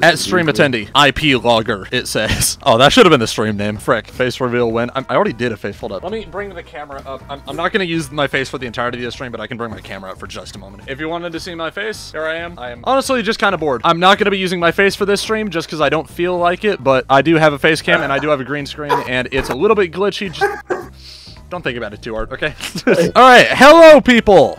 At stream attendee, IP logger, it says. Oh, that should have been the stream name. Frick. Face reveal when. I'm, I already did a face. Hold up. Let me bring the camera up. I'm, I'm not going to use my face for the entirety of the stream, but I can bring my camera up for just a moment. If you wanted to see my face, here I am. I am honestly just kind of bored. I'm not going to be using my face for this stream just because I don't feel like it, but I do have a face cam and I do have a green screen, and it's a little bit glitchy. Just don't think about it too hard, okay? All right, hello, people.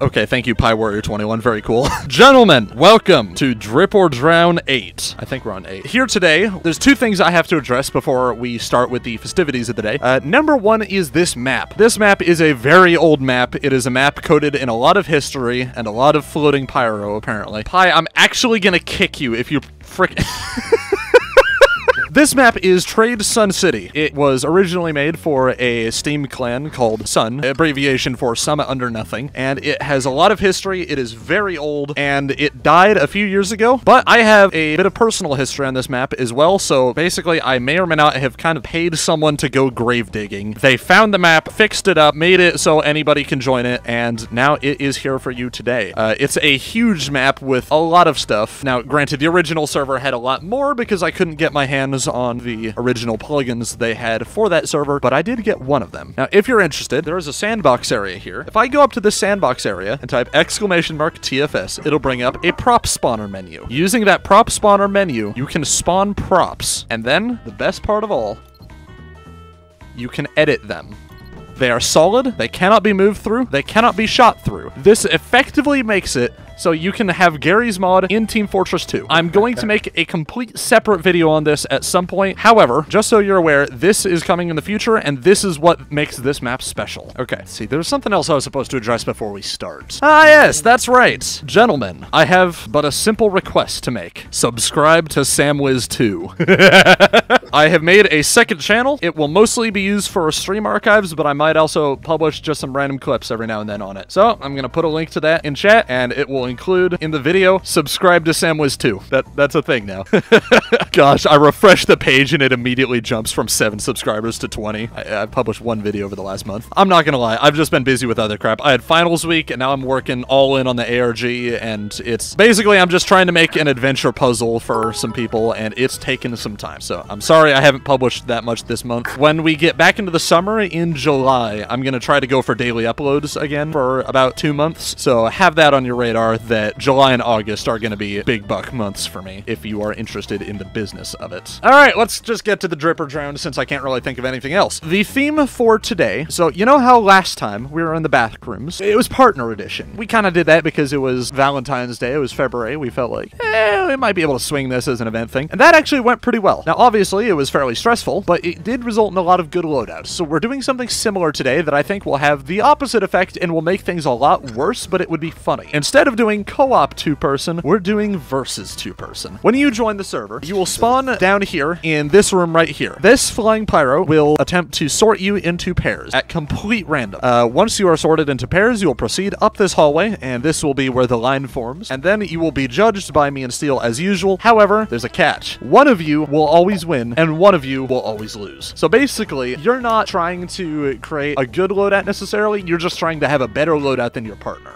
Okay, thank you, Pie Warrior 21. Very cool. Gentlemen, welcome to Drip or Drown 8. I think we're on 8. Here today, there's two things I have to address before we start with the festivities of the day. Uh, number one is this map. This map is a very old map. It is a map coded in a lot of history and a lot of floating pyro, apparently. Pie, I'm actually gonna kick you if you frick. This map is Trade Sun City. It was originally made for a Steam clan called Sun, abbreviation for Summit Under Nothing, and it has a lot of history. It is very old, and it died a few years ago, but I have a bit of personal history on this map as well, so basically I may or may not have kind of paid someone to go grave digging. They found the map, fixed it up, made it so anybody can join it, and now it is here for you today. Uh, it's a huge map with a lot of stuff. Now, granted, the original server had a lot more because I couldn't get my hands on the original plugins they had for that server, but I did get one of them. Now, if you're interested, there is a sandbox area here. If I go up to this sandbox area and type exclamation mark TFS, it'll bring up a prop spawner menu. Using that prop spawner menu, you can spawn props, and then, the best part of all, you can edit them. They are solid, they cannot be moved through, they cannot be shot through. This effectively makes it so you can have Garry's Mod in Team Fortress 2. I'm going to make a complete separate video on this at some point. However, just so you're aware, this is coming in the future, and this is what makes this map special. Okay, see, there's something else I was supposed to address before we start. Ah, yes, that's right. Gentlemen, I have but a simple request to make. Subscribe to SamWiz 2. I have made a second channel. It will mostly be used for stream archives, but I might also publish just some random clips every now and then on it. So, I'm going to put a link to that in chat, and it will include in the video, subscribe to SamWiz 2. That, that's a thing now. Gosh, I refreshed the page and it immediately jumps from 7 subscribers to 20. I, I published one video over the last month. I'm not gonna lie, I've just been busy with other crap. I had finals week and now I'm working all in on the ARG and it's basically I'm just trying to make an adventure puzzle for some people and it's taken some time. So I'm sorry I haven't published that much this month. When we get back into the summer in July, I'm gonna try to go for daily uploads again for about two months. So have that on your radar that July and August are going to be big buck months for me if you are interested in the business of it. All right, let's just get to the Drip or Drown since I can't really think of anything else. The theme for today, so you know how last time we were in the bathrooms, it was partner edition. We kind of did that because it was Valentine's Day, it was February. We felt like, eh, we might be able to swing this as an event thing. And that actually went pretty well. Now, obviously, it was fairly stressful, but it did result in a lot of good loadouts. So we're doing something similar today that I think will have the opposite effect and will make things a lot worse, but it would be funny. Instead of doing co-op two-person, we're doing versus two-person. When you join the server, you will spawn down here in this room right here. This flying pyro will attempt to sort you into pairs at complete random. Uh, once you are sorted into pairs, you will proceed up this hallway, and this will be where the line forms, and then you will be judged by me and Steel as usual. However, there's a catch. One of you will always win, and one of you will always lose. So basically, you're not trying to create a good loadout necessarily, you're just trying to have a better loadout than your partner.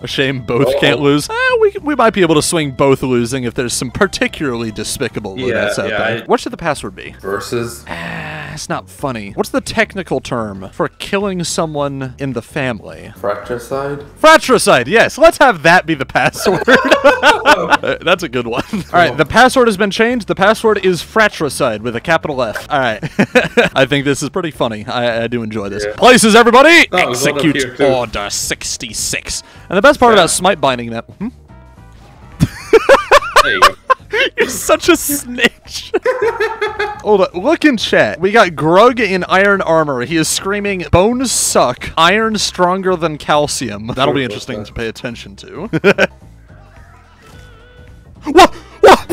A shame both can't lose. Eh, we, we might be able to swing both losing if there's some particularly despicable Yeah, out yeah, there. I- What should the password be? Versus Ah, it's not funny. What's the technical term for killing someone in the family? fratricide. Fratricide, yes. Let's have that be the password. Uh, That's a good one. All right, the password has been changed. The password is fratricide with a capital F. All right. I think this is pretty funny. I, I do enjoy this. Yeah. Places, everybody! Oh, it was all up Execute. Order 66. And the best part Yeah. about smite binding that... Hmm? There you go. You're such a snitch. Hold on, look in chat. We got Grug in iron armor. He is screaming, "Bones suck. Iron stronger than calcium." That'll be interesting to pay attention to. what? What?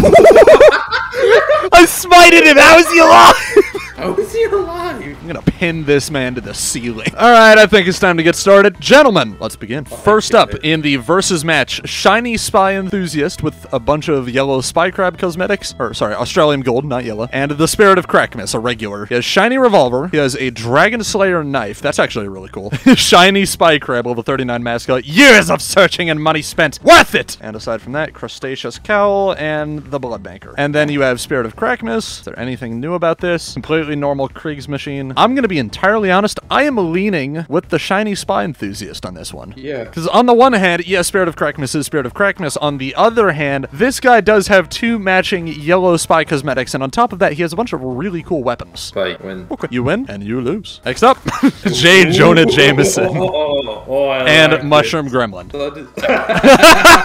I smited him. How is he alive? How is he alive? I'm gonna pin this man to the ceiling. All right, I think it's time to get started. Gentlemen, let's begin. Oh, First up in the versus match, Shiny Spy Enthusiast with a bunch of yellow Spy Crab cosmetics, or sorry, Australian Gold, not yellow, and the Spirit of Crackmas, a regular. He has Shiny Revolver, he has a Dragon Slayer knife, that's actually really cool. Shiny Spy Crab, level 39 mascot, uh, years of searching and money spent, worth it! And aside from that, Crustaceous Cowl and the Blood Banker. And then you have Spirit of Crackmas. Is there anything new about this? Completely normal Krieg's machine. I'm gonna be entirely honest, I am leaning with the Shiny Spy Enthusiast on this one. Yeah. Because on the one hand, yes, Spirit of Crackness is Spirit of Crackness. On the other hand, this guy does have two matching yellow spy cosmetics, and on top of that, he has a bunch of really cool weapons. Fight when. Okay. You win, and you lose. Next up, J. Jonah Jameson. Oh, oh, I And like Mushroom it. Gremlin.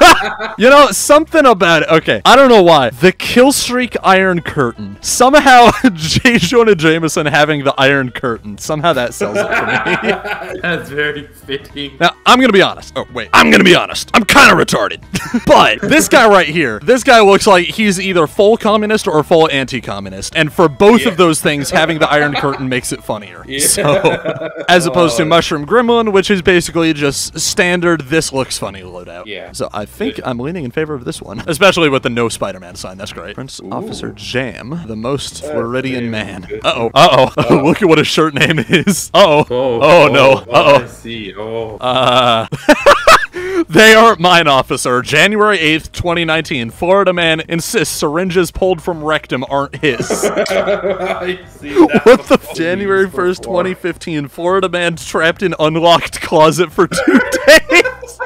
You know, something about it. Okay, I don't know why. The Killstreak Iron Curtain. Somehow, J. Jonah Jameson having the Iron Curtain. Somehow that sells it for me. That's very fitting. Now, I'm gonna be honest. Oh, wait. I'm gonna be honest. I'm kind of retarded. but this guy right here, this guy looks like he's either full communist or full anti-communist. And for both of those things, having the Iron Curtain makes it funnier. Yeah. So, as opposed to oh. Mushroom Gremlin, which is basically just standard, this looks funny loadout. Yeah. So I think I'm leaning in favor of this one. Especially with the no Spider-Man sign. That's great. Prince Officer Jam, the most Floridian man. good. Uh-oh. Uh-oh. Look at what his shirt name is. Uh-oh. Oh, no. Uh-oh. I see. Oh. Uh, they aren't mine, officer. January 8th, 2019. Florida man insists syringes pulled from rectum aren't his. I see that what the? January 1st, Before. 2015. Florida man trapped in unlocked closet for two days.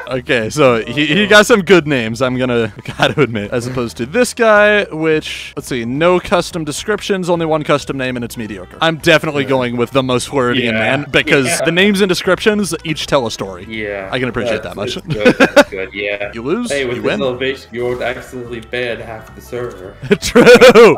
Okay, so he, he got some good names, I'm gonna gotta admit. As opposed to this guy, which, let's see, no custom descriptions, only one custom name, and it's mediocre. I'm definitely going with the most Floridian Yeah. man because Yeah. the names and descriptions each tell a story. Yeah. I can appreciate that much. Good. That's good. Yeah. You lose, Hey, with you win. elevation, you would accidentally ban half the server. True.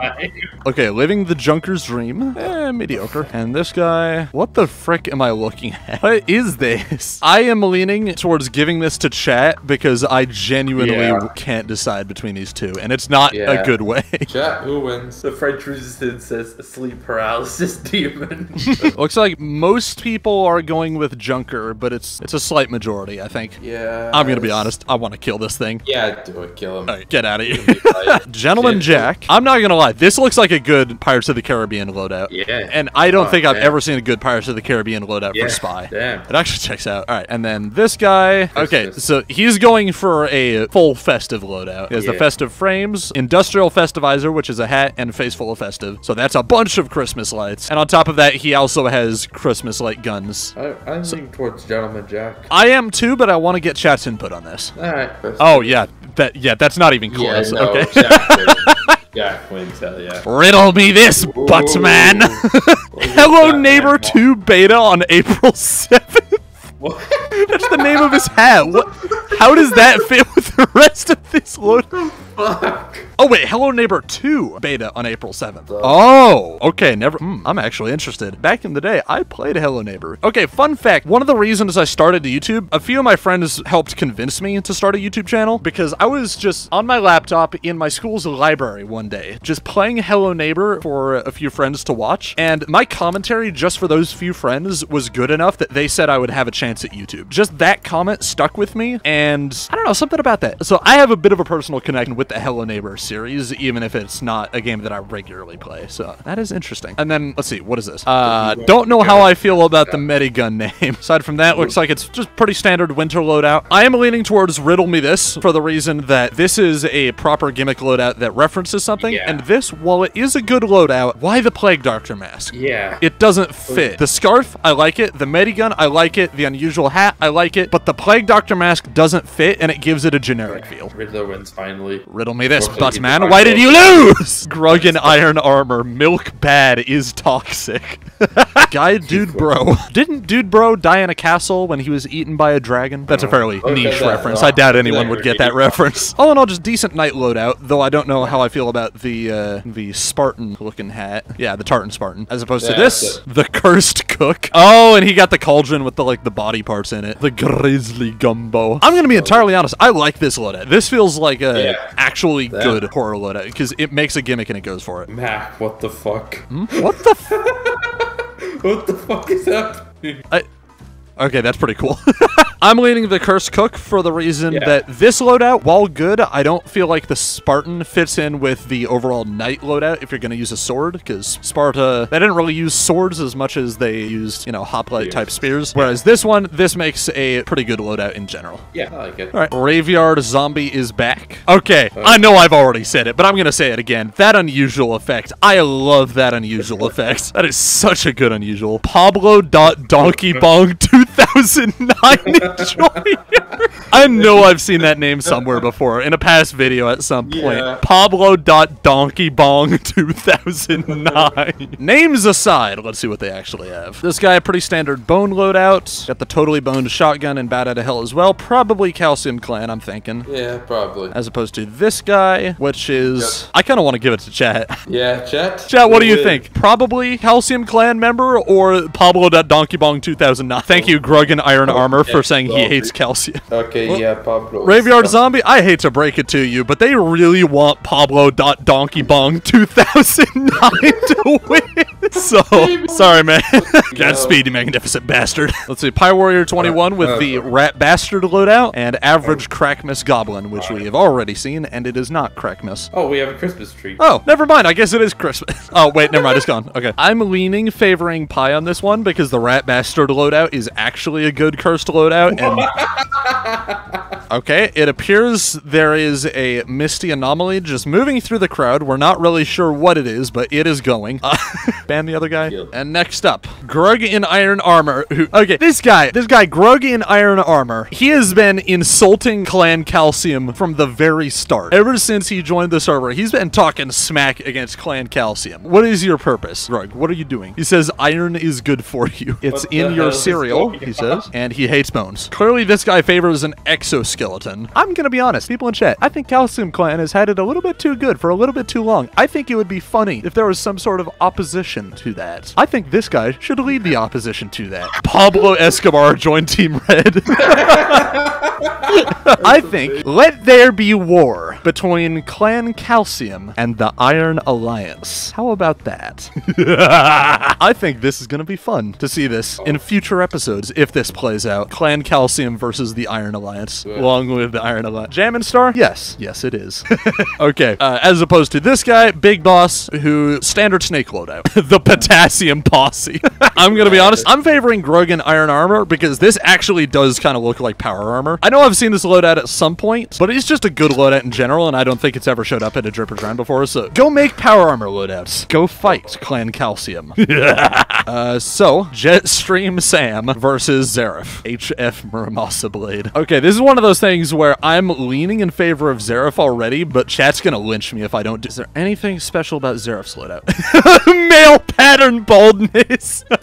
Okay, living the Junker's dream. Eh, mediocre. And this guy, what the frick am I looking at? What is this? I am leaning towards giving this to chat because I genuinely Yeah. can't decide between these two, and it's not a good way. Chat, who wins? The French resistance says sleep paralysis demon. Looks like most people are going with Junker, but it's it's a slight majority, I think. yeah. I'm gonna be honest. I want to kill this thing. Yeah, do it. Kill him. All right, get out of here. Like, Gentleman shit. Jack. I'm not gonna lie. This looks like a good Pirates of the Caribbean loadout. Yeah. And I don't Oh, think I've yeah. ever seen a good Pirates of the Caribbean loadout Yeah, for Spy. damn. It actually checks out. All right, and then this guy. Okay, Christmas. so he's going for a full festive loadout. He has the festive frames, industrial festivizer, which is a hat and face full of festive. So that's a bunch of Christmas lights. And on top of that, he also has Christmas light guns. I, I'm leaning towards Gentleman Jack. I am too, but I want to get chat's input on this. Alright. Oh yeah, that yeah, that's not even yeah, close. no, okay. Jack wins. Jack wins, hell yeah. Riddle me this, Buttman. Hello, neighbor 2 beta on April 7th. What? That's the name of his hat. What? How does that fit with the rest of this load? Fuck. Oh wait, Hello Neighbor 2 beta on April 7th. Oh, okay, never. Hmm, I'm actually interested. Back in the day, I played Hello Neighbor. Okay, fun fact. One of the reasons I started YouTube, a few of my friends helped convince me to start a YouTube channel because I was just on my laptop in my school's library one day, just playing Hello Neighbor for a few friends to watch, and my commentary just for those few friends was good enough that they said I would have a chance at YouTube. Just that comment stuck with me, and I don't know, something about that. So I have a bit of a personal connection with the Hello Neighbor series, even if it's not a game that I regularly play. So that is interesting. And then let's see, what is this? Uh, don't know how I feel about the Medigun name. Aside from that, looks like it's just pretty standard winter loadout. I am leaning towards Riddle Me This for the reason that this is a proper gimmick loadout that references something, Yeah. and this, while it is a good loadout, why the Plague Doctor mask? Yeah. It doesn't fit. The scarf, I like it. The Medigun, I like it. The unusual hat, I like it. But the Plague Doctor mask doesn't fit, and it gives it a generic feel. Riddler wins finally. Riddle me this, but man, Why did you lose? Grug in iron armor. Milk bad is toxic. Guy Dude Bro. Didn't Dude Bro die in a castle when he was eaten by a dragon? That's a fairly Okay, niche that- reference. no, I doubt anyone would get that reference. All in all, just decent night loadout, though I don't know how I feel about the uh, the Spartan looking hat. Yeah, the Tartan Spartan. As opposed to this, the Cursed Cook. Oh, and he got the cauldron with the like the body parts in it. The Grizzly Gumbo. I'm gonna be entirely honest. I like this loadout. This feels like a Yeah. actually That- good horror loadout because it makes a gimmick and it goes for it. Mac, what the fuck? Hmm? What the? F- What the fuck is happening? I, okay, that's pretty cool. I'm leaning the Curse Cook for the reason Yeah. that this loadout, while good, I don't feel like the Spartan fits in with the overall Knight loadout if you're going to use a sword, because Sparta, they didn't really use swords as much as they used, you know, hoplite type spears. Whereas this one, this makes a pretty good loadout in general. Yeah, I like it. All right, Graveyard Zombie is back. Okay, oh. I know I've already said it, but I'm gonna say it again. That unusual effect. I love that unusual effect. That is such a good unusual. Pablo dot Donkey Bong the 2009 enjoyer. I know I've seen that name somewhere before in a past video at some point. Yeah. Pablo dot Donkey Bong 2009. Names aside, let's see what they actually have. This guy, pretty standard bone loadout. Got the totally boned shotgun and bad out of hell as well. Probably Calcium Clan, I'm thinking. Yeah, probably. As opposed to this guy, which is. Yep. I kind of want to give it to Chat. Yeah, chat. Chat, what do you think? Probably Calcium Clan member or Pablo Donkey Bong 2009? Thank you, Grug and Iron Armor, for yeah, saying he hates calcium. Okay, yeah, Pablo. Graveyard Zombie, I hate to break it to you, but they really want Pablo dot Donkey Bong 2009 to win. So sorry, man. Godspeed, you magnificent bastard. Let's see, Pie Warrior 21 with uh, the Rat Bastard loadout and average Crackmas Goblin, which we have already seen, and it is not Crackmas. Oh, we have a Christmas tree. Oh, never mind. I guess it is Christmas. Oh, wait, never mind. It's gone. Okay. I'm leaning favoring Pie on this one because the Rat Bastard loadout is actually a good cursed loadout. And okay, it appears there is a misty anomaly just moving through the crowd. We're not really sure what it is, but it is going. Uh, ban the other guy. Yep. And next up, Grug in Iron Armor. Who? Okay, this guy, this guy, Grug in Iron Armor. He has been insulting Clan Calcium from the very start. Ever since he joined the server, he's been talking smack against Clan Calcium. What is your purpose, Grug? What are you doing? He says iron is good for you. It's What in your cereal. going He says, and he hates bones. Clearly, this guy favors an exoskeleton. I'm gonna be honest, people in chat. I think Calcium Clan has had it a little bit too good for a little bit too long. I think it would be funny if there was some sort of opposition to that. I think this guy should lead the opposition to that. Pablo Escobar joined Team Red. I think let there be war between Clan Calcium and the Iron Alliance. How about that? I think this is going to be fun to see this in future episodes if this plays out. Clan Calcium versus the Iron Alliance. Long live the Iron Alliance. Jammin' Star? Yes. Yes, it is. okay. Uh, as opposed to this guy, Big Boss, who standard snake loadout. the Potassium Posse. I'm going to be honest. I'm favoring Grug in Iron Armor because this actually does kind of look like power armor. I know I've seen this loadout at some point, but it's just a good loadout in general, and I don't think it's ever showed up at a Drip or Drown before, so go make power armor loadouts. Go fight Clan Calcium. uh, so, Jetstream Sam versus Zareth. HF Muramasa Blade. Okay, this is one of those things where I'm leaning in favor of Zareth already, but chat's gonna lynch me if I don't do. Is there anything special about Zareth's loadout? Male pattern baldness.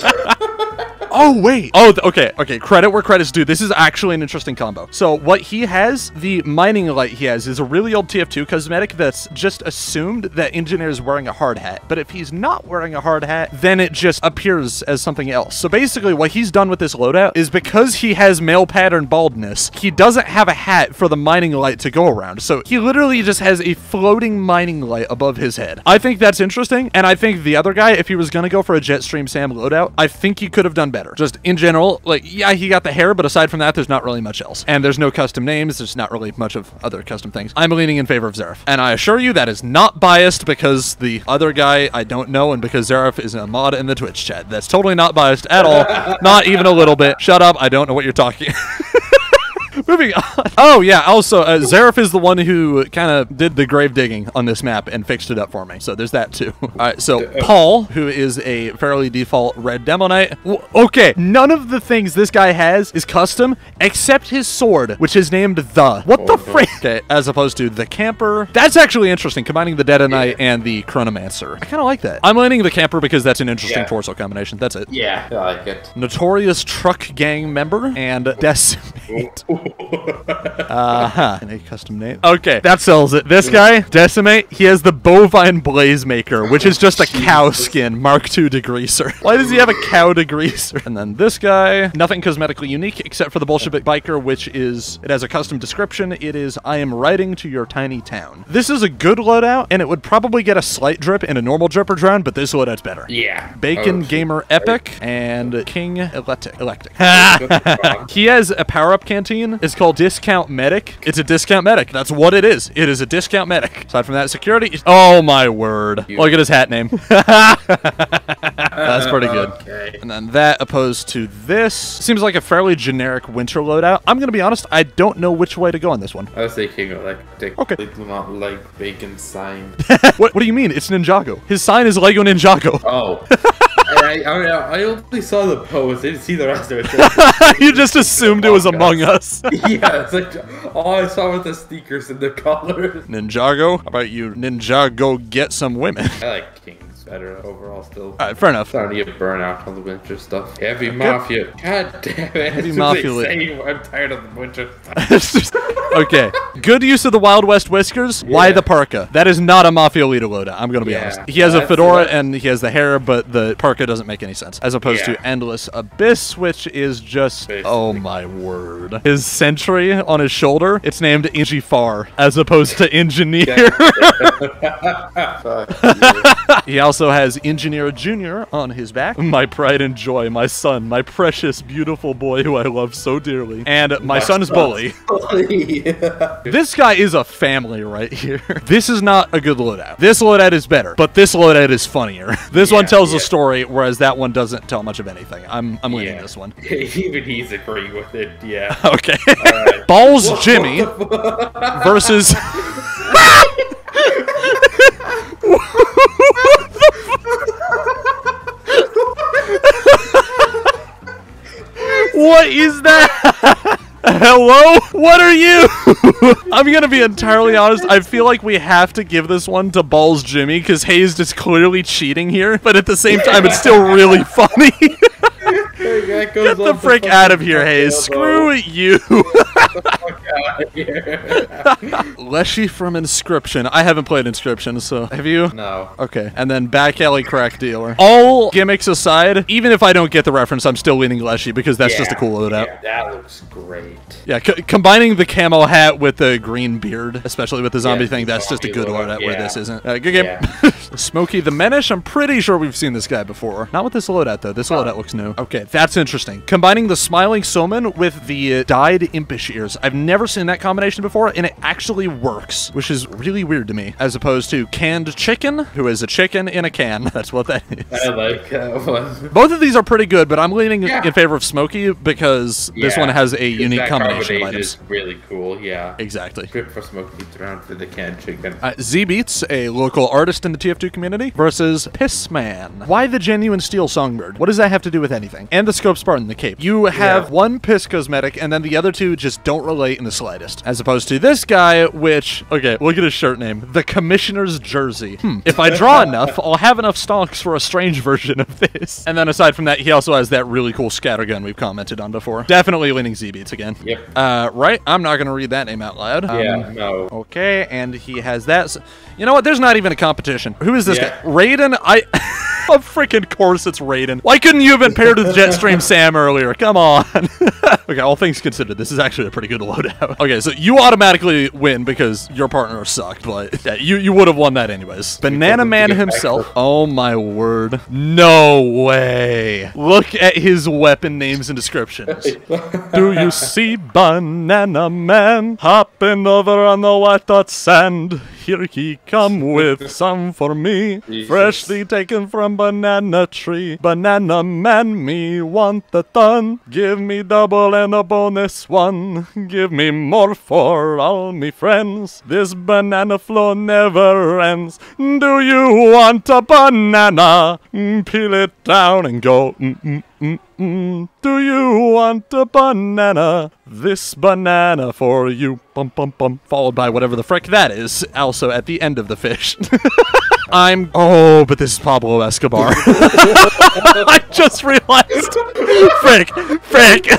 Oh wait. Oh, okay. Okay. Credit where credit's due. This is actually an interesting combo. So what he has, the mining light he has, is a really old TF2 cosmetic that's just assumed that engineer is wearing a hard hat. But if he's not wearing a hard hat, then it just appears as something else. So basically, what he's done with this loadout is because he has male pattern baldness, he doesn't have a hat for the mining light to go around. So he literally just has a floating mining light above his head. I think that's interesting, and I think the other guy, if he was gonna go for a Jetstream Sam loadout, I think he could have done better. Just in general, like, yeah, he got the hair, but aside from that, there's not really much else. And there's no custom names, there's not really much of other custom things. I'm leaning in favor of Zareth. And I assure you that is not biased because the other guy I don't know and because Zareth is a mod in the Twitch chat. That's totally not biased at all. not even a little bit. Shut up, I don't know what you're talking. Moving on. Oh yeah. Also, uh, is the one who kind of did the grave digging on this map and fixed it up for me. So there's that too. All right. So Paul, who is a fairly default red demo knight. Okay. None of the things this guy has is custom except his sword, which is named the. What the frick? Okay. As opposed to the camper. That's actually interesting. Combining the Dead Knight and the Chronomancer. I kind of like that. I'm landing the camper because that's an interesting Yeah. torso combination. That's it. Yeah, I like it. Notorious truck gang member and decimate. Uh huh. And a custom name. Okay, that sells it. This guy, Decimate, he has the bovine blazemaker, which is just a cow skin Mark II degreaser. Why does he have a cow degreaser? And then this guy, nothing cosmetically unique except for the Bolshevik biker, which is it has a custom description. It is I am riding to your tiny town. This is a good loadout, and it would probably get a slight drip in a normal Drip or Drown, but this loadout's better. Yeah. Bacon Oh, Gamer Epic and King Electric. Electric. he has a power up canteen. It's called Discount Medic. It's a discount medic. That's what it is. It is a discount medic. Aside from that, security. Oh my word! Look at his hat name. That's pretty good. Okay. And then that opposed to this seems like a fairly generic winter loadout. I'm gonna be honest. I don't know which way to go on this one. I was thinking electric. Okay. They do not like bacon sign. what, what do you mean? It's Ninjago. His sign is Lego Ninjago. Oh. I, I, I, I only saw the pose. I didn't see the rest of it. you just assumed it was Among Us. yeah, it's like all I saw was the sneakers and the colors. Ninjago? How about you, Ninjago, get some women? I like Kings better overall still. Alright, fair enough. Starting to get burnout on the winter stuff. Heavy Mafia. God damn it. Heavy Mafia I'm tired of the winter stuff. okay. Good use of the Wild West whiskers. Why the parka? That is not a Mafia leader loadout. I'm gonna be Yeah. honest. He has a fedora that- and he has the hair, but the parka doesn't make any sense. As opposed Yeah. to Endless Abyss, which is just Basically. oh my word. His sentry on his shoulder. It's named Ingifar as opposed to Engineer. he also has Engineer Junior on his back. My pride and joy, my son, my precious, beautiful boy who I love so dearly, and my son's bully. This guy is a family right here. This is not a good loadout. This loadout is better, but this loadout is funnier. This one Yeah, tells a story, whereas that one doesn't tell much of anything. I'm I'm leaning Yeah. this one. Even he's agreeing with it. Yeah. Okay. Alright. Balls Jimmy versus. What is that? Hello? What are you? I'm gonna be entirely honest. I feel like we have to give this one to Balls Jimmy because Hayes is clearly cheating here, but at the same time, it's still really funny. Get Get the frick out of here, Hayes. Screw you. Leshy from Inscryption. I haven't played Inscryption, so have you? No. Okay, and then back alley crack dealer. All gimmicks aside, even if I don't get the reference, I'm still leaning Leshy because that's just a cool loadout. Yeah, that looks great. Yeah, co- combining the camo hat with the green beard, especially with the zombie Yeah, thing, that's just a good look, loadout where this isn't. Uh, good game. Smokey the Menace, I'm pretty sure we've seen this guy before. Not with this loadout, though. This loadout looks new. Okay, that's interesting. Combining the Smiling Somen with the uh, dyed impish ears. I've never seen that combination before, and it actually works, which is really weird to me, as opposed to Canned Chicken, who is a chicken in a can. That's what that is. I like that one. Both of these are pretty good, but I'm leaning Yeah. in favor of Smokey because this one has a unique that combination of combination is really cool. Yeah. Exactly. Good for smoking around for the canned chicken. Uh, Z Beats, a local artist in the TF2 community, versus Pissman. Why the genuine steel songbird? What does that have to do with anything? And the Scope Spartan, the cape. You have Yeah. one piss cosmetic, and then the other two just don't relate in the slightest. As opposed to this guy, which, okay, look at his shirt name The Commissioner's Jersey. Hmm. If I draw enough, I'll have enough stonks for a strange version of this. And then aside from that, he also has that really cool scattergun we've commented on before. Definitely leaning Z Beats again. Yep. Uh, right? I'm not going to read that name out loud. Um, yeah. No. Okay, and he has that. s- You know what? There's not even a competition. Who is this Yeah. guy? Raiden? I. of freaking course it's Raiden. Why couldn't you have been paired with Jetstream Sam earlier? Come on. okay, all things considered, this is actually a pretty good loadout. Okay, so you automatically win because your partner sucked, but yeah, you, you would have won that anyways. Banana Man himself. Oh my word. No way. Look at his weapon names and descriptions. Do you see Banana Man hopping over on the white dot sand? Here he come with some for me, freshly taken from banana tree. Banana Man, me want the ton. Give me double and a bonus one. Give me more for all me friends. This banana flow never ends. Do you want a banana? Mm, Peel it down and go. Mm, mm, mm, mm. Do you want a banana? This banana for you. Bum bum bum. Followed by whatever the frick that is. Also at the end of the fish. I'm. Oh, but this is Pablo Escobar. I just realized. frick, frick.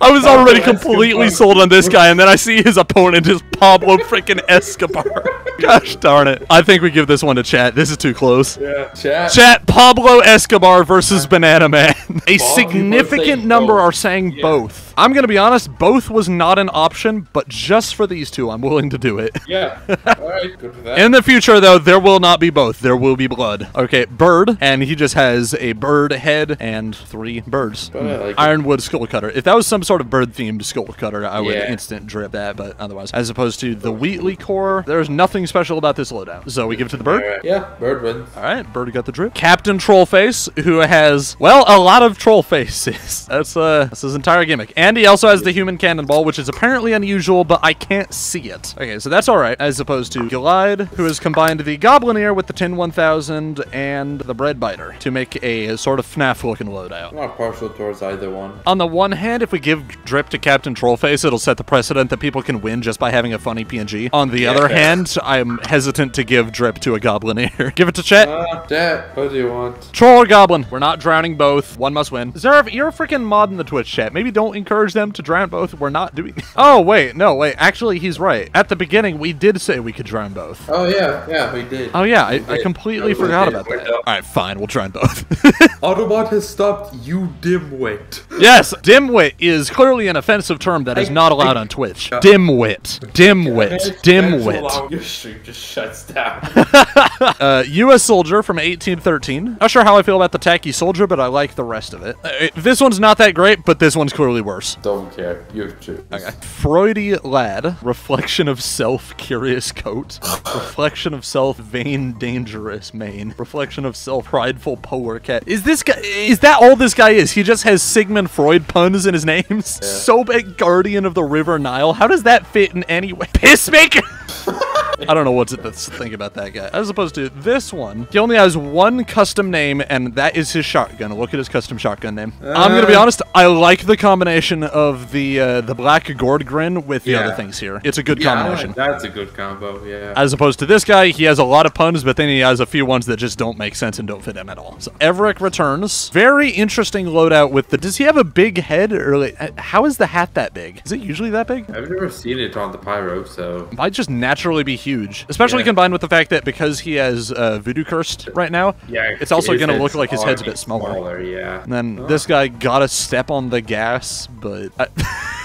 I was already Escobar. completely sold on this guy, and then I see his opponent is Pablo freaking Escobar. Gosh darn it. I think we give this one to chat. This is too close. Yeah. Chat. Chat Pablo Escobar versus Banana Man. A Both significant number both. are saying Yeah. both. I'm gonna be honest, both was not an option, but just for these two, I'm willing to do it. Yeah. All right. Good for that. In the future, though, there will not be both. There will be blood. Okay, bird, and he just has a bird head and three birds. I like. Ironwood skull cutter. If that was some sort of bird-themed skull cutter, I would Yeah. instant drip that. But otherwise, as opposed to the Wheatley core, there's nothing special about this loadout. So we give it to the bird. Right. Yeah. Bird wins. All right, Bird got the drip. Captain Trollface, who has well a lot of troll faces. That's uh, that's his entire gimmick. And he also has the human cannonball, which is apparently unusual, but I can't see it. Okay, so that's all right. As opposed to Glide, who has combined the Goblin Ear with the Tin 1000 and the Bread Biter to make a sort of FNAF-looking loadout. I'm not partial towards either one. On the one hand, if we give drip to Captain Trollface, it'll set the precedent that people can win just by having a funny PNG. On the other Yeah. hand, I'm hesitant to give drip to a Goblin Ear. give it to Chet. Uh, chat. What do you want? Troll or Goblin? We're not drowning both. One must win. Zerv, you're a freaking mod in the Twitch chat. Maybe don't encourage them to drown both. We're not doing. oh wait, no wait. Actually, he's right. At the beginning, we did say we could drown both. Oh yeah. Yeah. We did. Oh yeah, I, I completely No, forgot about We're that. done. All right, fine. We'll drown both. Autobot has stopped. You dimwit. yes, dimwit is clearly an offensive term that is I- not allowed I- on Twitch. Dimwit, dimwit, dimwit. Your stream just shuts down. Uh, U.S. soldier from 1813. Not sure how I feel about the tacky soldier, but I like the rest of it. Uh, this one's not that great, but this one's clearly worse. Don't care. You choose. Okay. Freudy lad, reflection of self, curious coat, reflection of self, vain, dangerous mane, reflection of self, prideful polar cat. Is this guy? Is that all this guy is? He just has Sigmund Freud puns in his names. Sobek, guardian of the River Nile. How does that fit in any way? Pissmaker. I don't know what to th- think about that guy. As opposed to this one, he only has one custom name, and that is his shotgun. Look at his custom shotgun name. I'm gonna be Uh. honest. I like the combination of the uh, the black gourd grin with the Yeah. other things here. It's a good Yeah, combination. that's a good combo. Yeah. As opposed to this guy, he has a lot of puns, but then he has a few ones that just don't make sense and don't fit him at all. So Everett returns. Very interesting loadout with the. Does he have a big head, or like, uh, how is the hat that big? Is it usually that big? I've never seen it on the pyro, so might just naturally be huge, especially Yeah. combined with the fact that because he has uh, voodoo cursed right now, yeah. it's also going to look like his head's a bit smaller. Yeah. And then this guy got to step on the gas, but. I-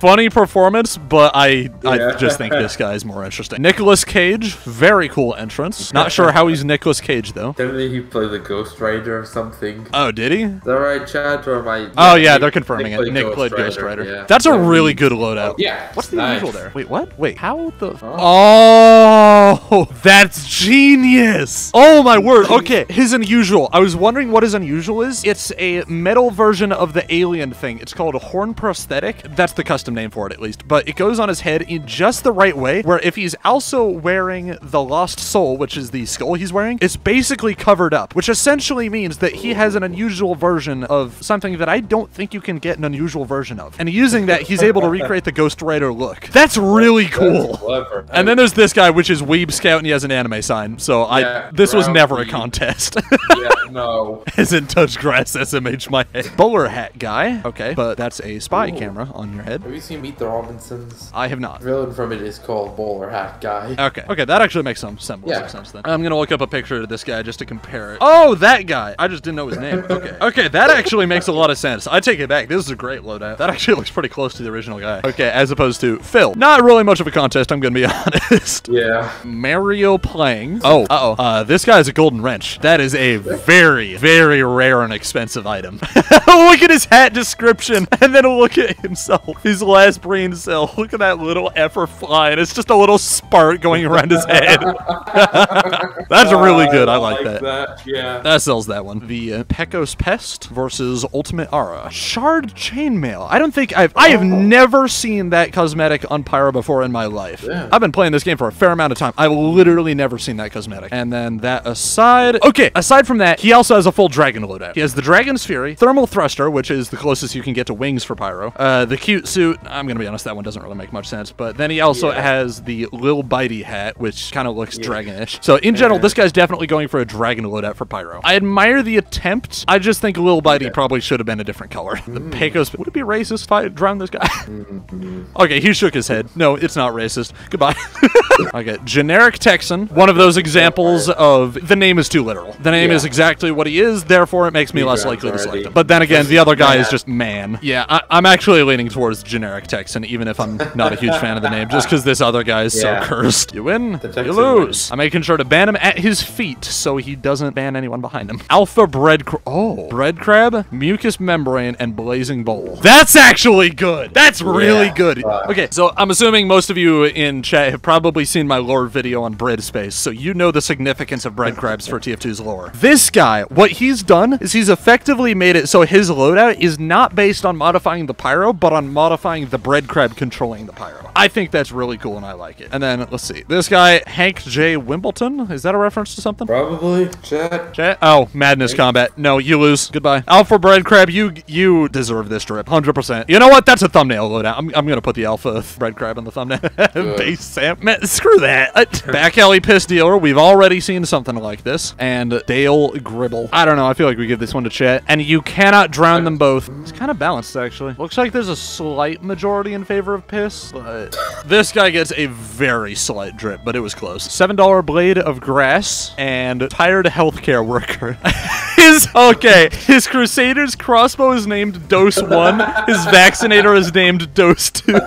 Funny performance, but I I just think this guy is more interesting. Nicolas Cage, very cool entrance. Not sure how he's Nicolas Cage though. Didn't he play the Ghost Rider or something? Oh, did he? Is that right, Chad? Or am I? Oh yeah, Nick- they're confirming it. Nick played Ghost Rider. yeah. That's a really good loadout. Yeah, What's the nice. unusual there? Wait, what? Wait, how the? Oh. Oh, that's genius! Oh my word. Okay, his unusual. I was wondering what his unusual is. It's a metal version of the alien thing. It's called a horn prosthetic. That's the custom name for it, at least. But it goes on his head in just the right way. Where if he's also wearing the lost soul, which is the skull he's wearing, it's basically covered up, which essentially means that he has an unusual version of something that I don't think you can get an unusual version of. And using that, he's able to recreate the Ghost Rider look. That's really That's cool. clever. And then there's this guy, which is Weeb Scout, and he has an anime sign. So I, this was never a contest. yeah, no. Hasn't touch grass SMH my head. Bowler hat guy. Okay, but that's a spy camera on your head. Have you seen Meet the Robinsons? I have not. The villain from it is called Bowler Hat Guy. Okay, okay, that actually makes some semblance Yeah. sense then. I'm gonna look up a picture of this guy just to compare it. Oh, that guy. I just didn't know his name. Okay, okay, that actually makes a lot of sense. I take it back. This is a great loadout. That actually looks pretty close to the original guy. Okay, as opposed to Phil. Not really much of a contest. I'm gonna be honest. Yeah. Mario playing. Oh, uh-oh. Uh, this guy's a golden wrench. That is a very, very rare and expensive item. look at his hat description, and then look at himself. His last brain cell. Look at that little effer flying. It's just a little spark going around his head. That's really good. I like, that. Yeah. That sells that one. The uh, Pecos Pest versus Ultimate Ara. Shard Chainmail. I don't think I've I have never seen that cosmetic on Pyro before in my life. Yeah. I've been playing this game for a fair amount of time. I've literally never seen that cosmetic. And then that aside, okay. Aside from that, he also has a full dragon loadout. He has the Dragon's Fury, Thermal Thruster, which is the closest you can get to wings for Pyro. Uh, the cute suit, I'm gonna be honest, that one doesn't really make much sense. But then he also Yeah. has the Lil Bitey hat, which kind of looks dragonish. So in general, this guy's definitely going for a dragon loadout for Pyro. I admire the attempt. I just think Lil Bitey probably should have been a different color. The Mm. Pecos. Would it be racist if I drowned this guy? Mm-hmm. okay, he shook his head. No, it's not racist. Goodbye. okay, generic Texan. One of those examples of the name is too literal. The name Yeah. is exactly what he is, therefore it makes me less likely to select him. But then again, the other guy is just man. Yeah, I, I'm actually leaning towards generic Texan, even if I'm not a huge fan of the name, just because this other guy is Yeah. so cursed. You win, you lose. I'm making sure to ban him at his feet so he doesn't ban anyone behind him. Alpha bread, cr- oh, bread crab, mucus membrane, and blazing bowl. That's actually good. That's really Yeah. good. Fuck. Okay, so I'm assuming most of you in chat have probably seen my lore video on bread space, so you know the significance of bread crabs for TF2's lore. This guy, what he's done is he's effectively made it so his loadout is not based on modifying the pyro, but on modifying the bread crab controlling the pyro. I think that's really cool and I like it. And then let's see, this guy Hank J Wimbleton, is that a reference to something? Probably. Chat. Chat? Oh, madness combat. No, you lose. Goodbye. Alpha bread crab, you you deserve this drip. 100%. You know what? That's a thumbnail loadout. I'm, I'm gonna put the alpha bread crab in the thumbnail. Base Sam. Man, screw that. Uh, Back alley piss dealer. We've already seen something like this. And Dale Gribble. I don't know. I feel like we give this one to chat. And you cannot drown them both. It's kind of balanced, actually. Looks like there's a slight majority in favor of piss, but this guy gets a very slight drip, but it was close. $7 blade of grass and tired healthcare worker. his, okay, his Crusader's crossbow is named Dose 1. His vaccinator is named Dose 2.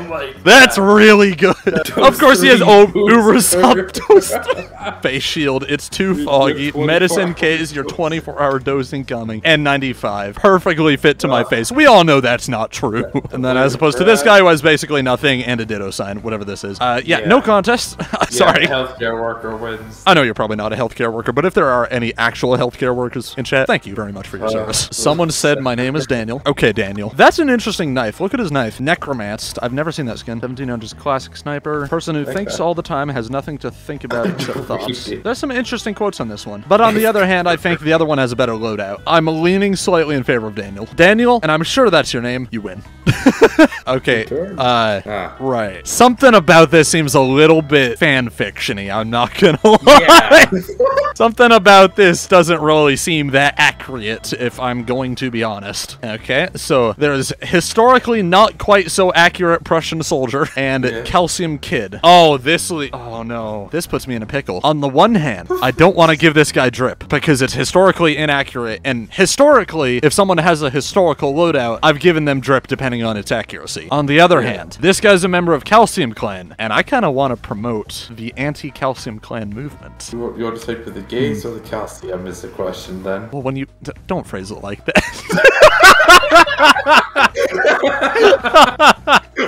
Oh That's really good. of course, he has three oh, boosts. Ubersup Face shield. It's too foggy. 24 Medicine case. Your 24-hour dosing coming. And 95. Perfectly fit to my face. We all know that's not true. and then as opposed to this guy who has basically nothing and a ditto sign, whatever this is. Uh, yeah, Yeah. no contest. Sorry. Yeah, healthcare worker wins. I know you're probably not a healthcare worker, but if there are any actual healthcare workers in chat, thank you very much for your Uh, service. Someone said my name is Daniel. Okay, Daniel. That's an interesting knife. Look at his knife. Necromanced. I've never seen that skin. 1700s classic sniper. Person who thinks that. all the time has nothing to think about except thoughts. There's some interesting quotes on this one. But on the other hand, I think the other one has a better loadout. I'm leaning slightly in favor of Daniel. Daniel, and I'm sure that's your name, you win. okay. Uh, Ah. right. Something about this seems a little bit fan fictiony. I'm not gonna lie. Yeah. Something about this doesn't really seem that accurate, if I'm going to be honest. Okay, so there's historically not quite so accurate Prussian soldier and Yeah. calcium kid. Oh, this. Le- oh no, this puts me in a pickle. On the one hand, I don't want to give this guy drip because it's historically inaccurate, and historically, if someone has a historical loadout, I've given them drip depending on its accuracy. On the other hand, this guy's a member of Calcium Clan, and I kind of want to promote the anti-Calcium Clan movement. You, you want to take for the gays or the calcium is the question then. Well, when you d- don't phrase it like that.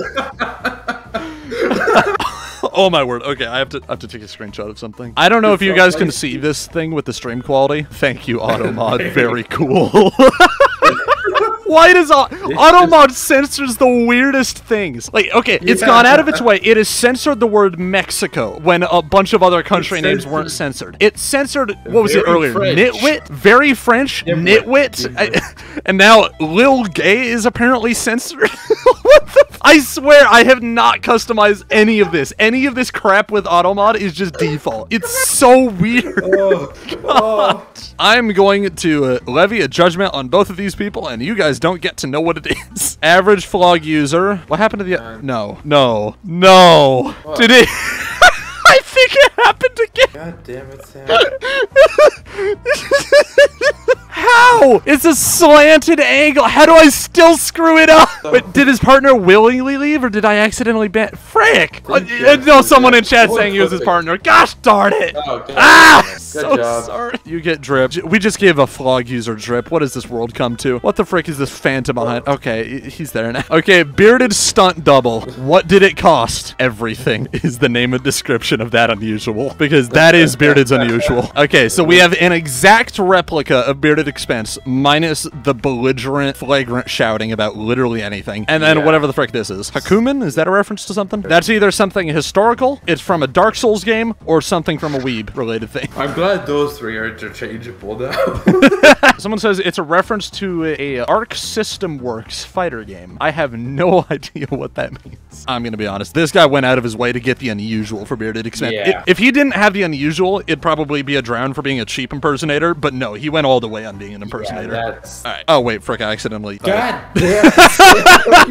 oh my word. Okay, I have to I have to take a screenshot of something. I don't know if you guys can see this thing with the stream quality. Thank you, Automod. Very cool. Why does Au- Automod censors the weirdest things? Like, okay, it's Yeah. gone out of its way. It has censored the word Mexico when a bunch of other country names weren't censored. It censored what was it earlier? French. Nitwit, very French, Nitwit. nitwit, I- and now Lil Gay is apparently censored. what the? I swear I have not customized any of this. Any of this crap with Automod is just default. It's so weird. Oh, oh. I'm going to uh, levy a judgment on both of these people, and you guys don't get to know what it is. Average flog user. What happened to the? no, no, no. Did it? I think it happened again. God damn it, Sam. How? It's a slanted angle. How do I still screw it up? Wait, did his partner willingly leave, or did I accidentally ban? Frick! Uh, no, someone in chat saying he was his partner. Gosh darn it! Oh, Ah! Good so job. sorry. You get drip. J- We just gave a flog user drip. What does this world come to? What the frick is this phantom behind? Okay, he's there now. Okay, bearded stunt double. What did it cost? Everything is the name and description of that unusual because that is bearded's unusual. Okay, so we have an exact replica of bearded expense minus the belligerent, flagrant shouting about literally anything, and then Yeah. whatever the frick this is. Hakumen? Is that a reference to something? That's either something historical, it's from a Dark Souls game, or something from a Weeb related thing. I'm glad those three are interchangeable now. Someone says it's a reference to a Arc System Works fighter game. I have no idea what that means. I'm gonna be honest. This guy went out of his way to get the unusual for Bearded Expense. Yeah. If he didn't have the unusual, it'd probably be a drown for being a cheap impersonator. But no, he went all the way on being an impersonator. Yeah, that's. all right. Oh wait, frick! I accidentally. God damn.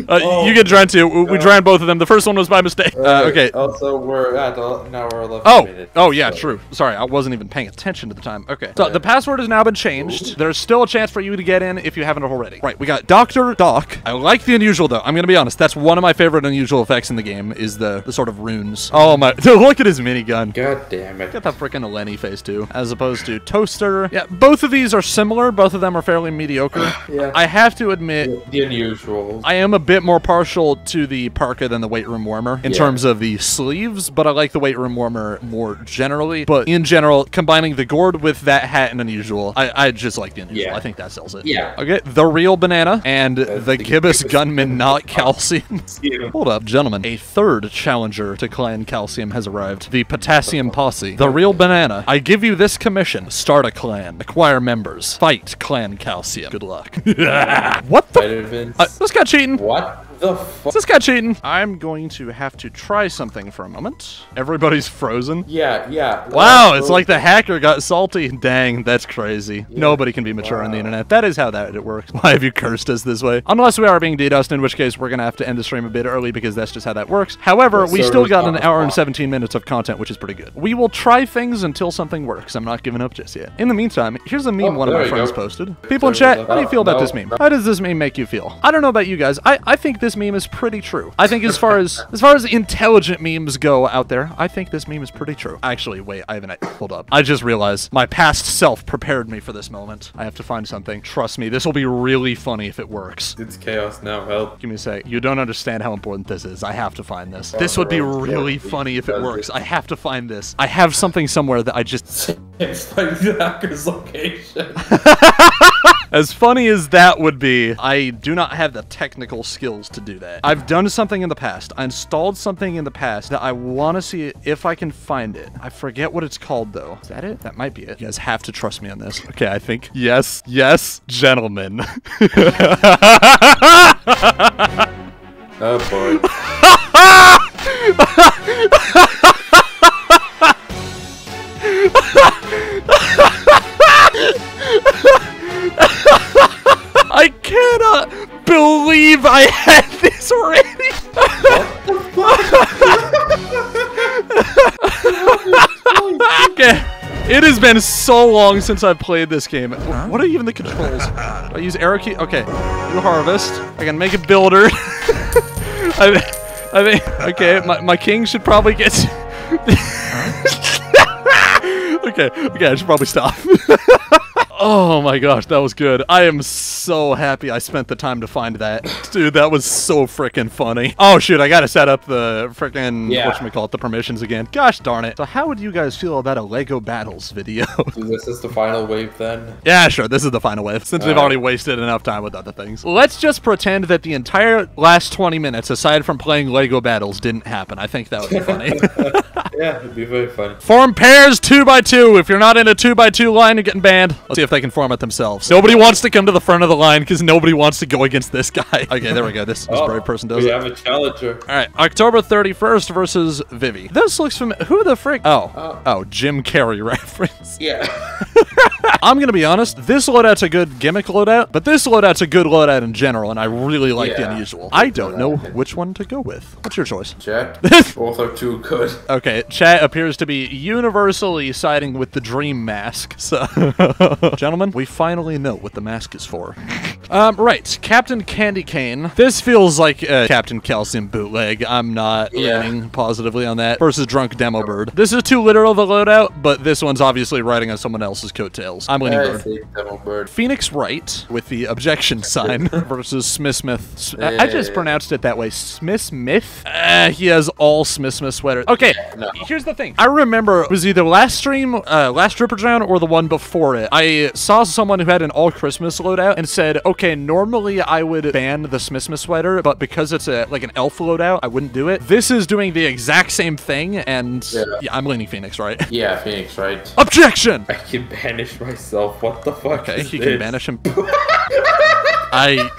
Uh, Oh. You get drowned too. We, we drowned both of them. The first one was by mistake. Uh, okay. Also, we're at the, now we're 11 Oh, minutes. oh yeah, so- true. Sorry, I wasn't even paying attention to the time. Okay, so the password has now been changed. There's still a chance for you to get in if you haven't already. Right, we got Doctor Doc. I like the unusual though. I'm gonna be honest. That's one of my favorite unusual effects in the game. Is the the sort of runes. Oh my! Look at his minigun. God damn it. Get that freaking Lenny face too, as opposed to Toaster. Yeah, both of these are similar. Both of them are fairly mediocre. Yeah. I have to admit, The unusual. I am a bit more partial to the parka than the weight room warmer in Yeah. terms of the sleeves, but I like the weight room warmer more generally. But in general, combining the gourd with that hat and unusual, I, I just like the unusual. Yeah. I think that sells it. Yeah. Okay, the real banana and uh, the, the gibbous Gibbous gunman, not calcium. Yeah. Hold up, gentlemen. A third challenger to Clan Calcium has arrived. The Potassium Posse. The real banana. I give you this commission. Start a clan. Acquire members. Fight Clan Calcium. Good luck. what the? Fighter Vince. Uh, this guy cheating. what the fuck? Is this guy cheating? I'm going to have to try something for a moment. Everybody's frozen. Yeah, yeah. Wow, Uh, it's like the hacker got salty. Dang, that's crazy. Nobody can be mature on the internet. That is how that it works. Why have you cursed us this way? Unless we are being DDoSed, in which case we're gonna have to end the stream a bit early because that's just how that works. However, The we still got an hour and 17 minutes of content, which is pretty good. We will try things until something works. I'm not giving up just yet. In the meantime, here's a meme Oh, one of my friends go. posted. People in chat, how do you feel about No, this meme? no. How does this meme make you feel? I don't know about you guys. I, I think this meme is pretty true. I think as far as as far as intelligent memes go out there, I think this meme is pretty true. Actually, wait, I haven't. Hold up. I just realized my past self prepared me for this moment. I have to find something. Trust me, this will be really funny if it works. It's chaos now. Help. Give me a sec. You don't understand how important this is. I have to find this. This would be really funny if it works. I have to find this. I have something somewhere that I just. It's like the hacker's location. As funny as that would be, I do not have the technical skills to do that. I've done something in the past. I installed something in the past that I want to see if I can find it. I forget what it's called though. Is that it? That might be it. You guys have to trust me on this. Okay, I think. Yes, yes, gentlemen. oh boy. I cannot believe I had this already. okay. It has been so long since I've played this game. What are even the controls? Do I use arrow key? Okay. You harvest. I can make a builder. I, I think, okay, my, my king should probably get... okay, okay, I should probably stop. Oh my gosh, that was good. I am so happy I spent the time to find that. Dude, that was so freaking funny. Oh shoot, I gotta set up the freaking, Yeah. whatchamacallit, the permissions again. Gosh darn it. So how would you guys feel about a Lego Battles video? This is the final wave then? yeah, sure, this is the final wave, since we've already wasted enough time with other things. Let's just pretend that the entire last 20 minutes, aside from playing Lego Battles, didn't happen. I think that would be funny. Yeah, it'd be very funny. Form pairs two by two. If you're not in a two by two line, you're getting banned. Let's see if they can form it themselves. Nobody wants to come to the front of the line because nobody wants to go against this guy. Okay, there we go. This, this Oh, brave person does we it. have a challenger. All right, October 31st versus Vivi. This looks familiar. Who the frick? Oh, Oh. oh, Jim Carrey reference. Yeah. I'm gonna be honest. This loadout's a good gimmick loadout, but this loadout's a good loadout in general, and I really like the Yeah. unusual. I don't know which one to go with. What's your choice? Chat. Both are too good. Okay, chat appears to be universally siding with the dream mask. So, gentlemen, we finally know what the mask is for. Um, right, Captain Candy Cane. This feels like a Captain Calcium bootleg. I'm not Yeah. leaning positively on that. Versus Drunk Demo Bird. This is too literal of a loadout, but this one's obviously riding on someone else's coattails. I'm leaning I Bird. Devil Bird. Phoenix Wright with the objection sign versus Smith Smith. I I just Yeah. pronounced it that way. Smith Smith? Uh, he has all Smith Smith sweaters. Okay, No. here's the thing. I remember it was either last stream, uh, last Drip or Drown, or the one before it. I saw someone who had an all Christmas loadout and said, okay, normally I would ban the Smithsmith sweater, but because it's a like an elf loadout, I wouldn't do it. This is doing the exact same thing, and Yeah. yeah, I'm leaning Phoenix, right? Yeah, Phoenix, right? Objection! I can banish myself. What the fuck Okay, you this? can banish him. I.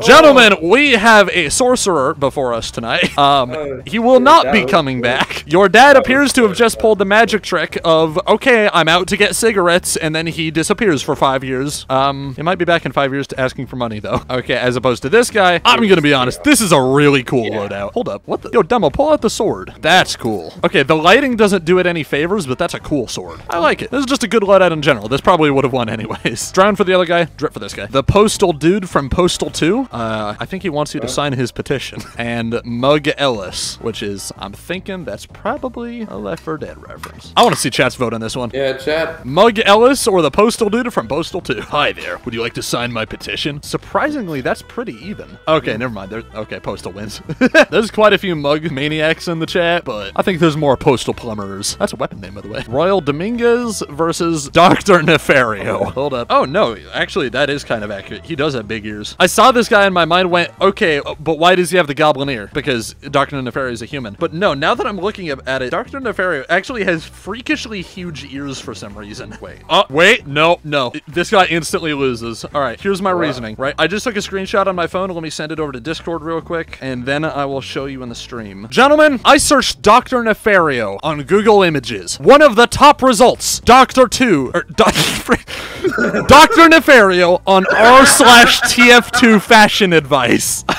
Gentlemen, we have a sorcerer before us tonight. Um, he will not be coming back. Your dad appears to have just pulled the magic trick of, okay, I'm out to get cigarettes, and then he disappears for five years. Um, he might be back in five years to asking for money, though. Okay, as opposed to this guy, I'm gonna be honest, this is a really cool Yeah. loadout. Hold up, what the? Yo, demo, pull out the sword. That's cool. Okay, the lighting doesn't do it any favors, but that's a cool sword. I like it. This is just a good loadout in general. This probably would have won anyways. Drown for the other guy, drip for this guy. The postal dude from Postal 2, uh, I think he wants you to sign his petition. And Mug Ellis, which is, I'm thinking that's probably a Left 4 Dead reference. I want to see chat's vote on this one. Yeah, chat. Mug Ellis or the postal dude from Postal 2? Hi there. Would you like to sign my petition? Surprisingly, that's pretty even. Okay, never mind. There, okay, Postal wins. there's quite a few Mug maniacs in the chat, but I think there's more Postal plumbers. That's a weapon name, by the way. Royal Dominguez versus Dr. Nefario. Hold up. Oh, no. Actually, that is kind of accurate. He does have big ears. I saw this guy in my mind went, okay, uh, but why does he have the goblin ear? Because Dr. Nefario is a human. But no, now that I'm looking at it, Dr. Nefario actually has freakishly huge ears for some reason. Wait. Oh, wait. No, no. This guy instantly loses. All right, here's my reasoning, right? I just took a screenshot on my phone. Let me send it over to Discord real quick, and then I will show you in the stream. Gentlemen, I searched Dr. Nefario on Google Images. One of the top results, Dr. 2, or Dr. Dr. Nefario on r slash TF2 fashion advice.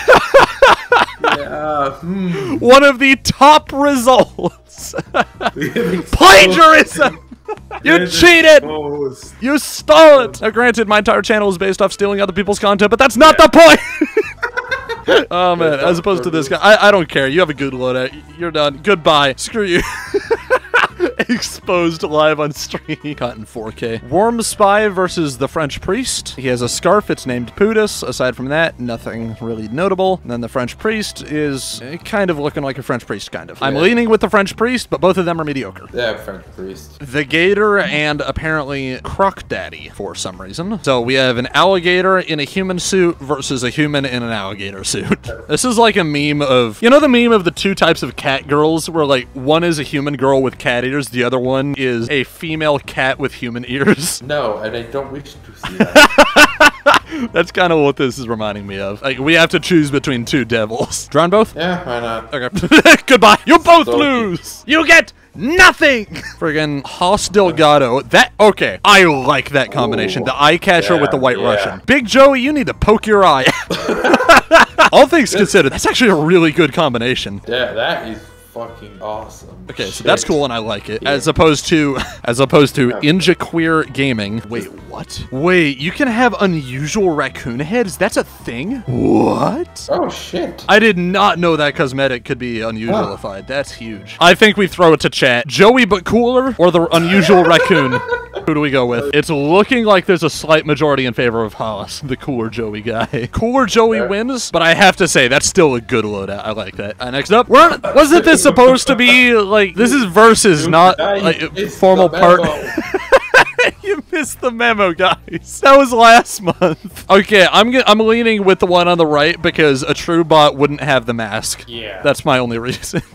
Yeah. Hmm. One of the top results. Plagiarism! You cheated! You stole it! Now, granted, my entire channel is based off stealing other people's content, but that's not the point! oh, man. As opposed to this guy. I, I don't care. You have a good loadout. You're done. Goodbye. Screw you. Exposed live on stream. Caught in 4K. Worm Spy versus the French Priest. He has a scarf. It's named Pudus. Aside from that, nothing really notable. And then the French Priest is eh, kind of looking like a French Priest, kind of. I'm leaning with the French Priest, but both of them are mediocre. Yeah, French priest. The Gator and apparently Croc Daddy for some reason. So we have an alligator in a human suit versus a human in an alligator suit. This is like a meme of, you know, the meme of the two types of cat girls where like one is a human girl with cat ears, the other one is a female cat with human ears. No, and I don't wish to see that. That's kind of what this is reminding me of. Like we have to choose between two devils. Drown both? yeah, why not? Okay. Goodbye. You both So- lose. You get nothing. Friggin' Hoss Delgado. That okay. I like that combination. Ooh. the eye catcher with the white yeah. Russian. Big Joey, you need to poke your eye. All things considered, that's actually a really good combination. Yeah, that is fucking awesome. Okay, so that's cool and I like it. Yeah. As opposed to as opposed to Yeah. Inja Queer Gaming. Wait, what? Wait, you can have unusual raccoon heads? That's a thing? What? Oh shit. I did not know that cosmetic could be unusualified. Huh. That's huge. I think we throw it to chat. Joey but cooler or the unusual raccoon? Who do we go with? It's looking like there's a slight majority in favor of Hoss, the cooler Joey guy. Cooler Joey wins, but I have to say that's still a good loadout. I like that. Uh, next up, we're, wasn't this supposed to be like this is versus, not like formal part? memo. missed the memo, guys. That was last month. Okay, I'm ge- I'm leaning with the one on the right because a true bot wouldn't have the mask. Yeah. That's my only reason.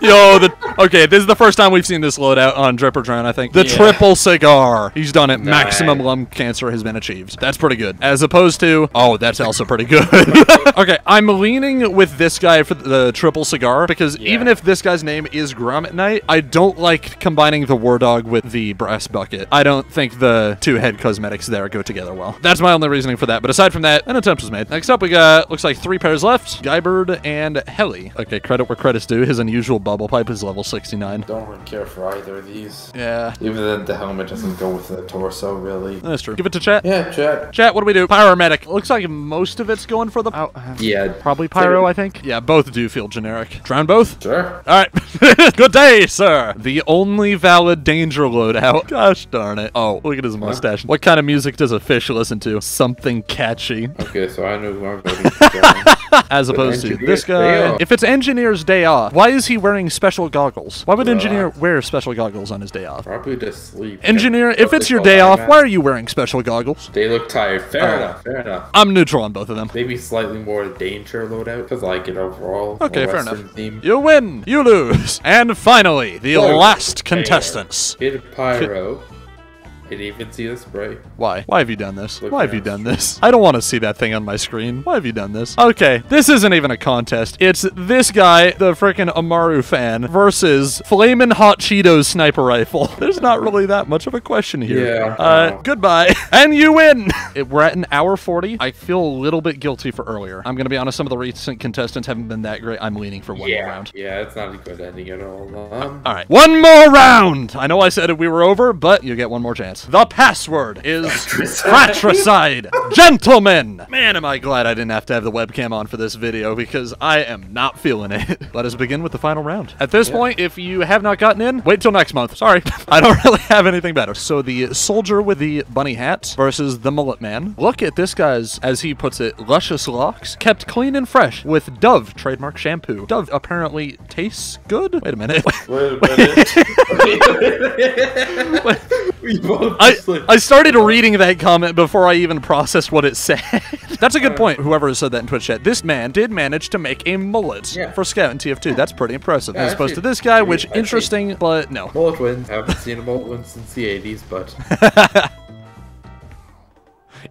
Yo, the okay. This is the first time we've seen this loadout on Drip or Drown. I think the Yeah. triple cigar. He's done it. Nice. Maximum lung cancer has been achieved. That's pretty good. As opposed to oh, that's also pretty good. okay, I'm leaning with this guy for the triple cigar because Yeah. even if this guy's name is Grum at Night, I don't like combining the War Dog with the brass bucket. I don't think the two head cosmetics there go together well. That's my only reasoning for that. But aside from that, an attempt was made. Next up, we got looks like three pairs left: Guybird and Heli. Okay, credit where credit's due. His unusual bubble pipe is level 69. Don't really care for either of these. Yeah, Even then, the helmet doesn't go with the torso, really. that's true. Give it to chat. Yeah, chat. Chat, what do we do? Pyromedic. Looks like most of it's going for the. Oh, uh, Yeah. Probably pyro, I think. Yeah, both do feel generic. Drown both? Sure. All right. Good day, sir. The only valid danger loadout. Gosh darn it. Oh, look at his mustache. What kind of music does a fish listen to? Something catchy. Okay, so I know who I'm voting for. As opposed to this guy. If it's Engineer's Day day off. Why is he wearing special goggles? Why would Relax. engineer wear special goggles on his day off? Probably to sleep. Engineer, if it's your day that, off, why are you wearing special goggles? They look tired. Fair Oh. enough. Fair enough. I'm neutral on both of them. Maybe slightly more danger loadout because I like it overall. Okay, fair enough. Theme. You win, you lose. And finally, the Whoa. last contestants. Kid Pyro. I didn't even see the spray. Why? Why have you done this? Look Why have you done this? I don't want to see that thing on my screen. Why have you done this? Okay, this isn't even a contest. It's this guy, the freaking Amaru fan, versus Flamin' Hot Cheetos sniper rifle. There's not really that much of a question here. Yeah. Uh, Oh. goodbye. And you win! It- We're at an hour 40. I feel a little bit guilty for earlier. I'm gonna be honest, some of the recent contestants haven't been that great. I'm leaning for one more yeah. round. Yeah, it's not a good ending at all. Um, All right, one more round. I know I said we were over, but you get one more chance. The password is fratricide. Gentlemen, man, am I glad I didn't have to have the webcam on for this video because I am not feeling it. Let us begin with the final round. At this point, if you have not gotten in, wait till next month. Sorry, I don't really have anything better. So the soldier with the bunny hat versus the mullet man. Look at this guy's, as he puts it, luscious locks, kept clean and fresh with Dove trademark shampoo. Dove apparently tastes good. Wait a minute. Wait a minute. we both I, like- I started reading that comment before I even processed what it said. That's a good point, whoever said that in Twitch chat. This man did manage to make a mullet Yeah. for Scout in TF2. That's pretty impressive. Yeah, as opposed to this guy, which interesting, but no. Mullet wins. Haven't seen a mullet win since the 80s, but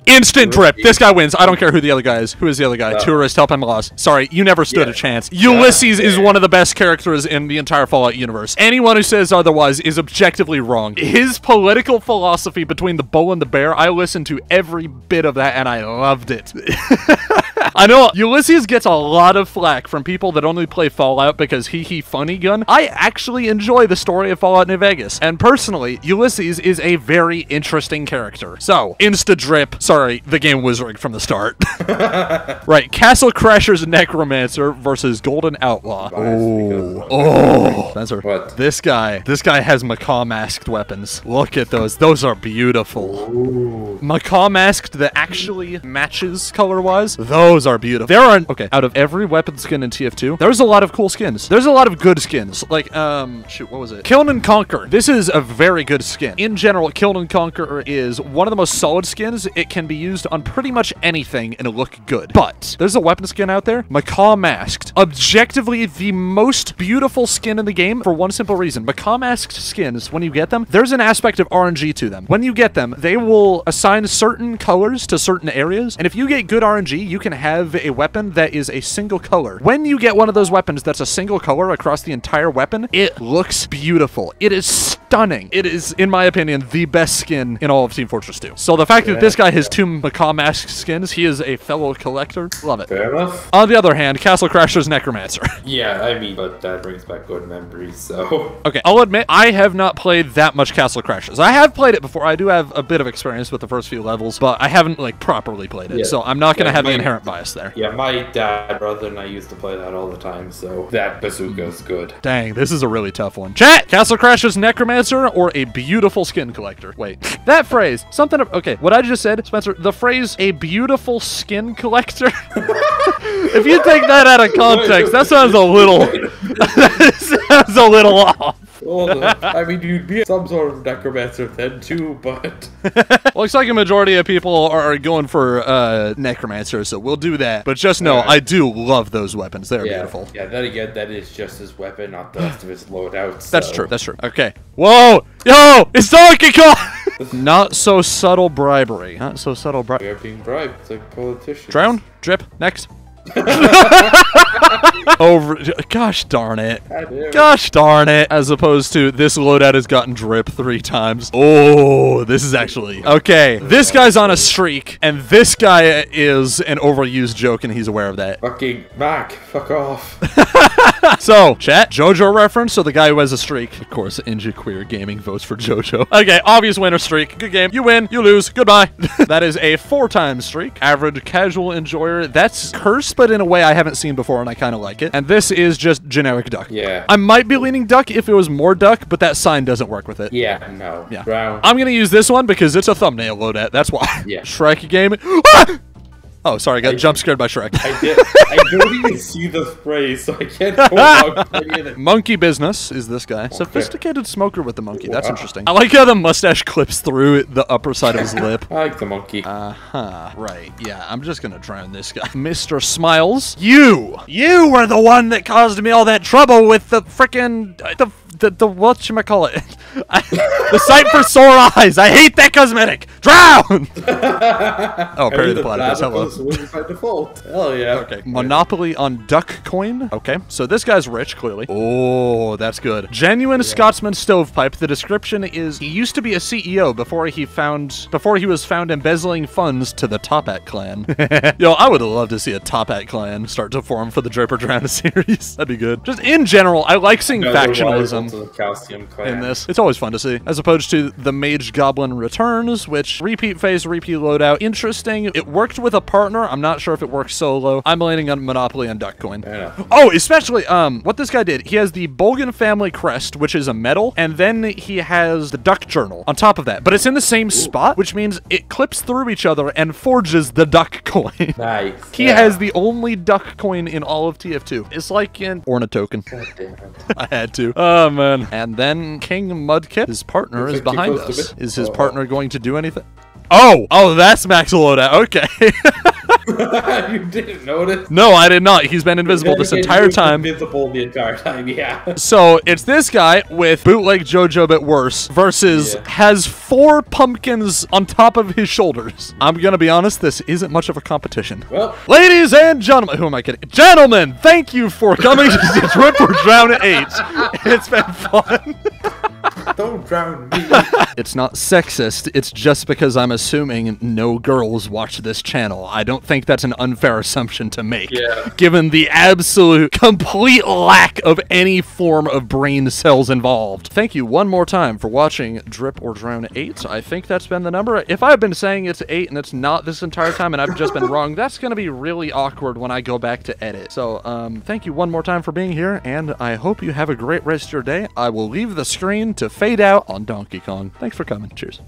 Instant drip. This guy wins. I don't care who the other guy is. Who is the other guy? No. Tourist, help him lost. Sorry, you never stood Yeah. a chance. Ulysses is one of the best characters in the entire Fallout universe. Anyone who says otherwise is objectively wrong. His political philosophy between the bull and the bear, I listened to every bit of that and I loved it. I know Ulysses gets a lot of flack from people that only play Fallout because he he funny gun. I actually enjoy the story of Fallout New Vegas, and personally, Ulysses is a very interesting character. So, insta drip. Sorry, the game was rigged from the start. right, Castle Crasher's Necromancer versus Golden Outlaw. Biased Oh, Spencer. What? This guy, this guy has macaw masked weapons. Look at those. Those are beautiful. Macaw masked that actually matches color wise. Those are beautiful. There are okay. Out of every weapon skin in TF2, there's a lot of cool skins. There's a lot of good skins. Like um, shoot, what was it? Kill and Conquer. This is a very good skin. In general, Kill and Conquer is one of the most solid skins. It can be used on pretty much anything and look good. But there's a weapon skin out there, Macaw masked. Objectively, the most beautiful skin in the game for one simple reason. Macaw masked skins, when you get them, there's an aspect of RNG to them. When you get them, they will assign certain colors to certain areas, and if you get good RNG, you can have a weapon that is a single color. When you get one of those weapons that's a single color across the entire weapon, it looks beautiful. It is stunning. It is, in my opinion, the best skin in all of Team Fortress 2. So the fact that this guy has two Macaw mask skins, he is a fellow collector. Love it. fair enough. On the other hand, Castle Crasher's Necromancer. Yeah, I mean, but that brings back good memories, so. Okay, I'll admit I have not played that much Castle Crashers. I have played it before. I do have a bit of experience with the first few levels, but I haven't like properly played it. Yeah. So I'm not going to Yeah, have the my- inherent bias there. Yeah, my dad, brother, and I used to play that all the time, so that bazooka's mm. good. Dang, this is a really tough one. Chat! Castle Crashers Necromancer or a beautiful skin collector? Wait, that phrase, something, of, okay, what I just said, Spencer, the phrase a beautiful skin collector, if you take that out of context, that sounds a little, that sounds a little off. On. I mean, you'd be some sort of necromancer then too, but Looks like a majority of people are going for uh, Necromancer, so we'll do that. But just know. I do love those weapons. They're yeah, beautiful. yeah. Then again, that is just his weapon, not the rest of his loadouts. That's true. That's true. Okay. Whoa! Yo! It's Donkey Kong! Not so subtle bribery. Not so subtle bribery. We are being bribed. It's like politicians. Drown? Drip? Next. Over. Gosh darn it. It. Gosh darn it. As opposed to this loadout has gotten drip three times. Oh, this is actually. Okay. This guy's on a streak, and this guy is an overused joke, and he's aware of that. Fucking Mac, fuck off. So, chat, JoJo reference, so the guy who has a streak. Of course, Inja Queer Gaming votes for JoJo. Okay, obvious winner streak. Good game. You win, you lose. Goodbye. that is a four-time streak. Average casual enjoyer. That's cursed, but in a way I haven't seen before, and I kind of like it. And this is just generic duck. Yeah. I might be leaning duck if it was more duck, but that sign doesn't work with it. yeah, no. Yeah. Drown. I'm gonna use this one because it's a thumbnail loadout. That's why. Yeah. Shrek gaming. Ah! Oh, sorry, I got jump scared by Shrek. I did. I don't even see the spray, so I can't go wrong with any of it. Monkey business is this guy. Sophisticated smoker with the monkey. That's interesting. I like how the mustache clips through the upper side of his lip. I like the monkey. Uh huh. Right. Yeah, I'm just gonna drown this guy. Mr. Smiles. You! You were the one that caused me all that trouble with the frickin' the the, the what you call it? the sight for sore eyes. I hate that cosmetic. Drown! oh, Perry the Platypus. Hello. by default. Hell yeah. Okay. Monopoly on duck coin. Okay. So this guy's rich, clearly. Oh, that's good. Genuine Scotsman stovepipe. The description is he used to be a CEO before he found before he was found embezzling funds to the Top Hat clan. Yo, I would love to see a Top Hat clan start to form for the Drip or Drown series. That'd be good. Just in general, I like seeing No, factionalism rival to the calcium clan. in this. It's always fun to see, as opposed to the Mage Goblin Returns, which repeat phase, repeat loadout. Interesting. It worked with a partner. I'm not sure if it works solo. I'm landing on Monopoly and Duckcoin. Enough. Oh, especially um, what this guy did. He has the Bolgan family crest, which is a medal, and then he has the Duck Journal on top of that. But it's in the same spot, which means it clips through each other and forges the Duck coin. Nice. He Yeah. has the only duck coin in all of TF2. It's like in Ornitoken. God damn it. I had to. Oh man. And then King Mudkip, his partner, is behind us. Is his Oh, partner going to do anything? Oh, oh, that's Max Loadout. Okay. you didn't notice. no, I did not. He's been invisible this entire time. Invisible the entire time. Yeah. So it's this guy with bootleg JoJo but worse versus Yeah. has four pumpkins on top of his shoulders. I'm gonna be honest, this isn't much of a competition. Well, Ladies and gentlemen, who am I kidding? Gentlemen, thank you for coming to Drip or Drown at 8. It's been fun. don't drown me. It's not sexist, it's just because I'm assuming no girls watch this channel. I don't think that's an unfair assumption to make. Yeah. Given the absolute, complete lack of any form of brain cells involved. Thank you one more time for watching Drip or Drown 8. I think that's been the number. If I've been saying it's 8 and it's not this entire time and I've just been wrong, that's going to be really awkward when I go back to edit. So, um, thank you one more time for being here, and I hope you have a great rest of your day. I will leave the screen to fade out on Donkey Kong. Thanks for coming. Cheers.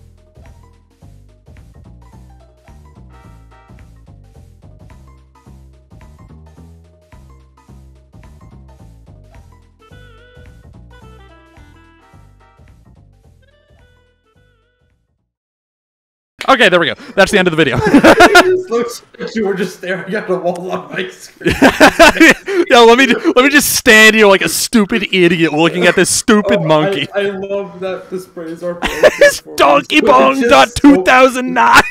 Okay, there we go. That's the end of the video. it just looks like you were just staring at the wall on my screen. Yo, let me let me just stand here like a stupid idiot looking at this stupid Oh, monkey. I, I love that the sprays are. It's Donkey Kong dot 2009.